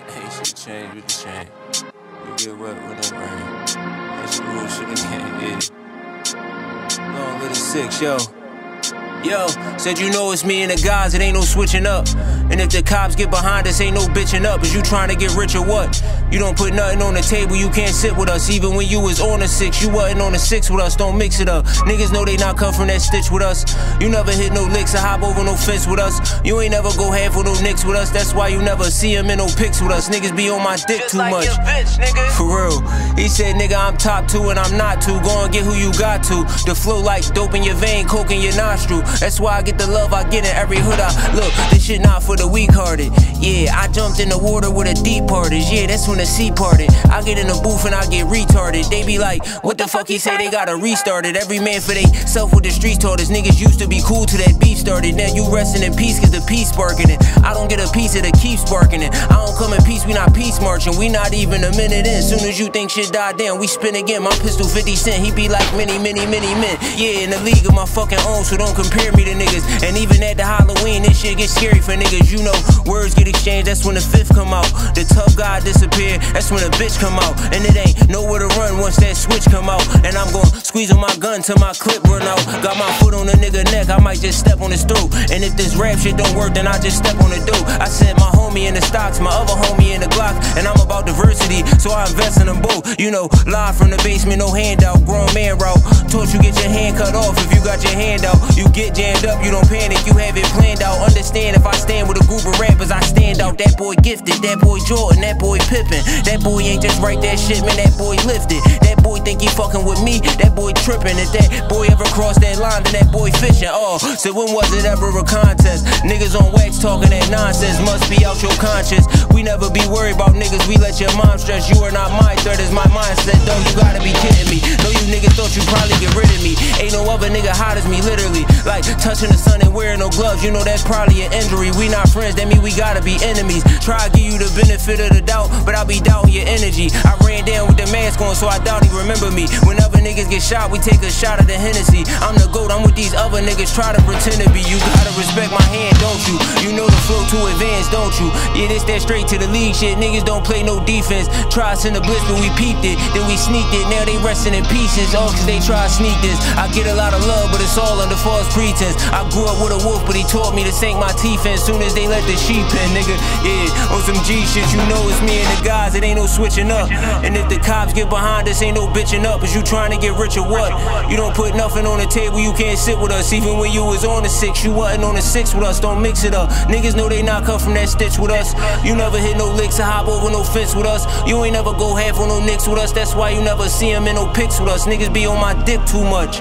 Ain't shit change with the chain. You get wet when it rain. That's the real shit again, yeah. Long little six, yo. Yo, said you know it's me and the guys, it ain't no switching up. And if the cops get behind us, ain't no bitching up. Is you trying to get rich or what? You don't put nothing on the table, you can't sit with us. Even when you was on the six, you wasn't on the six with us, don't mix it up. Niggas know they not come from that stitch with us. You never hit no licks or hop over no fence with us. You ain't never go half with no nicks with us. That's why you never see him in no pics with us. Niggas be on my dick Just too like much. bitch, nigga. For real. He said, nigga, I'm top two and I'm not two. Go and get who you got to. The flow like dope in your vein, coke in your nostril. That's why I get the love I get in every hood I look. This shit not for the weak hearted. Yeah, I jumped in the water with a deep parted. Yeah, that's when the sea parted. I get in the booth and I get retarded. They be like, what the fuck he say? They gotta restart it. Every man for they self with the streets taught us. Niggas used to be cool till that beef started. Now you resting in peace cause the peace sparking it. I don't get a piece of the keep sparking it. I don't come in peace, we not peace marching. We not even a minute in. Soon as you think shit died down, we spin again. My pistol 50 cent, he be like many, many, many men. Yeah, in the league of my fucking own, so don't compare me to niggas. And even at the Halloween, this shit gets scary for niggas. You know, words get exchanged, that's when the fifth come out. The tough guy disappear, that's when the bitch come out. And it ain't nowhere to run once that switch come out. And I'm gon' squeeze on my gun till my clip run out. Got my foot on a nigga neck, I might just step on his throat. And if this rap shit don't work, then I just step on the dope. I sent my homie in the stocks, my other homie in the Glock, and I'm about diversity, so I invest in them both. You know, live from the basement, no handout, grown man route. You got your hand out. You get jammed up, you don't panic, you have it planned out. Understand if I stand with a group of rappers, I stand out. That boy gifted, that boy Jordan, that boy Pippen. That boy ain't just write that shit, man, that boy lifted. That boy think he fucking with me, that boy tripping. If that boy ever crossed that line, then that boy fishing. Oh, so when was it ever a contest? Talking that nonsense, must be out your conscience. We never be worried about niggas, we let your mom stress. You are not my threat, is my mindset, though. You gotta be kidding me. Know you niggas thought you probably get rid of me. Ain't no other nigga hot as me, literally. Like touching the sun and wearing no gloves, you know that's probably an injury. We not friends, that mean we gotta be enemies. Try to give you the benefit of the doubt, but I'll be doubting your energy. I ran down with the mask on, so I doubt he remember me. Whenever niggas get shot, we take a shot of the Hennessy. I'm the try to pretend to be. You gotta respect my hand, don't you? You know the flow too advanced, don't you? Yeah, this that straight to the league shit. Niggas don't play no defense. Try us in the blitz, but we peeped it. Then we sneaked it. Now they resting in pieces. All cause they try to sneak this. I get a lot of love, but it's all under false pretense. I grew up with a wolf, but he taught me to sink my teeth in. Soon as they let the sheep in, nigga. Yeah, on some G shit, you know it's me and the guys. It ain't no switching up. And if the cops get behind us, ain't no bitching up. Is you trying to get rich or what? You don't put nothing on the table, you can't sit with us. Even when you was on the six, you wasn't on the six with us. Don't mix it up. Niggas know they not come from that stitch with us. You never hit no licks or hop over no fence with us. You ain't never go half on no nicks with us. That's why you never see him in no pics with us. Niggas be on my dick too much.